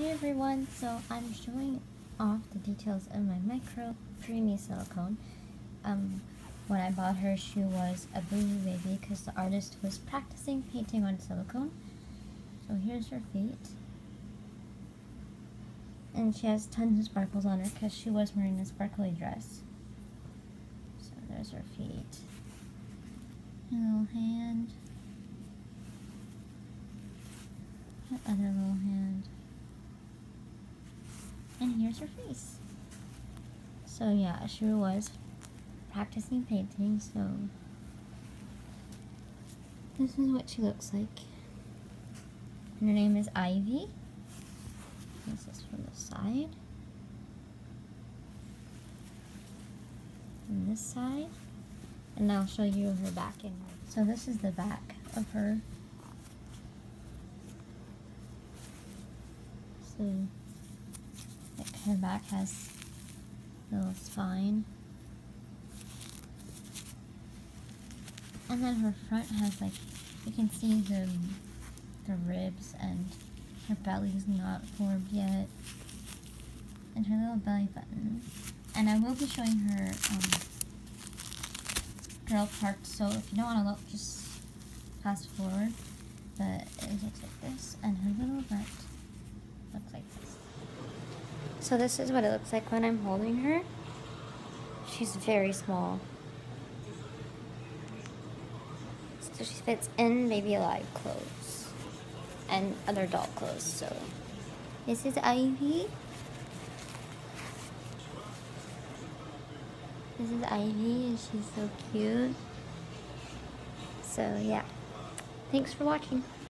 Hi everyone, so I'm showing off the details of my micro preemie silicone. Um, when I bought her, she was a baby because the artist was practicing painting on silicone. So here's her feet. And she has tons of sparkles on her because she was wearing a sparkly dress. So there's her feet. Her little hand. Her other little hand. And here's her face. So yeah, she was practicing painting, so this is what she looks like. And her name is Ivy. This is from the side. And this side. And I'll show you her back in. So this is the back of her. So her back has a little spine. And then her front has like, you can see the, the ribs and her belly is not formed yet. And her little belly button. And I will be showing her um, girl parts, so if you don't want to look, just fast forward. But it looks like this, and her little butt looks like this. So this is what it looks like when I'm holding her. She's very small. So she fits in Baby Alive clothes and other doll clothes. So this is Ivy. This is Ivy and she's so cute. So yeah, thanks for watching.